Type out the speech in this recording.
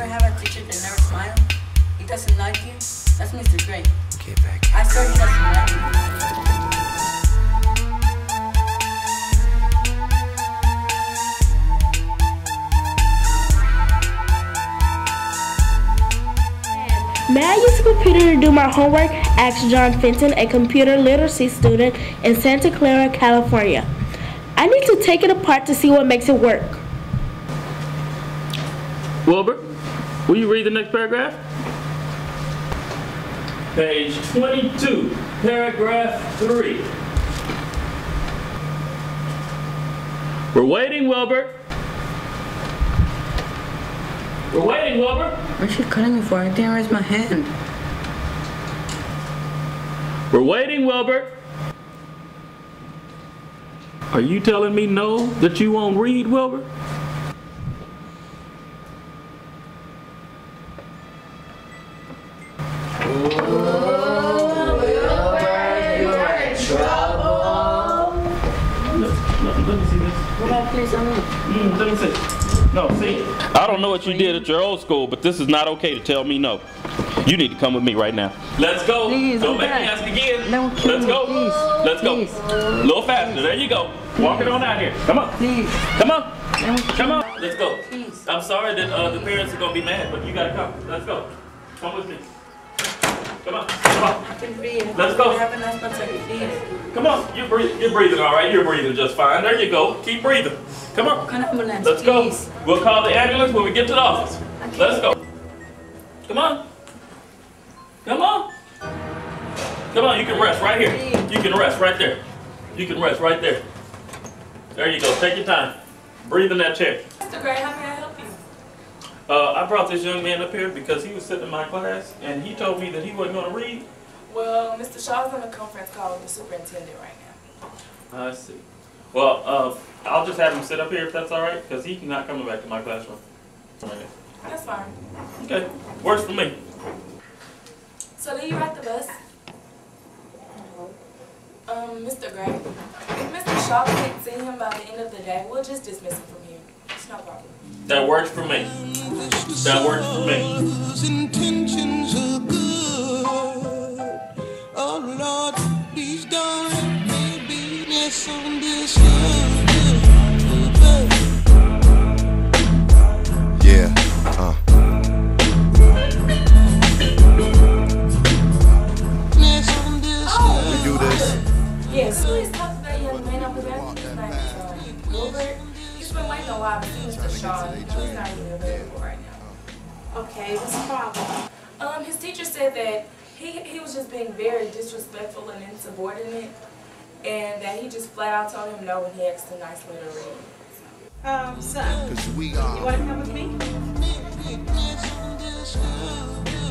ever have a teacher that never smiles? He doesn't like you? That's Mr. Gray. Get back. I swear he doesn't like you. May I use a computer to do my homework? asked John Fenton, a computer literacy student in Santa Clara, California. I need to take it apart to see what makes it work. Wilbur, will you read the next paragraph? Page 22, paragraph 3. We're waiting, Wilbur. We're waiting, Wilbur. What's she cutting me for? I didn't raise my hand. We're waiting, Wilbur. Are you telling me no that you won't read, Wilbur? Mm, let me see. No, see, I don't know what you did at your old school, but this is not okay to tell me no. You need to come with me right now. Let's go. Please, don't I'm make me ask again. Don't kill Let's go. please. Let's go. Please. A little faster. There you go. Walk it on out here. Come on. Please. Come on. Don't Come on. Let's go. Please. I'm sorry that uh, the parents are gonna be mad, but you gotta come. Let's go. Come with me. Come on. Come on. I can breathe. Let's go. I have an asthma attack. Please. Come on. You're breathing. You're breathing all right. You're breathing just fine. There you go. Keep breathing. Come on. Let's go. please. We'll call the ambulance when we get to the office. Let's go. Come on. Come on. Come on, you can rest right here. You can rest right there. You can rest right there. There you go. Take your time. Breathe in that chair. Mr. Gray, how may I help you? Uh, I brought this young man up here because he was sitting in my class and he told me that he wasn't going to read. Well, Mr. Shaw's on a conference call with the superintendent right now. I see. Well, uh, I'll just have him sit up here if that's all right because he's not coming back to my classroom. That's fine. Okay, works for me. So do you ride the bus? Um, Mr. Gray, if Mr. Shaw can't see him by the end of the day, we'll just dismiss him from here. It's no problem. That works for me. That works for me. Intentions are good. Oh Lord, please don't let me be misunderstood. Yeah. Uh. Misunderstood. We do this. Yes. Please talk to that young man over there. His name is um, He's been waiting a while to see Mr. Shaw. He's not even available right now. Okay, what's the problem? Um, his teacher said that he, he was just being very disrespectful and insubordinate, and that he just flat out told him no when he asked him nicely to read. Um, son, Cause we you want to come with me? Misunderstood.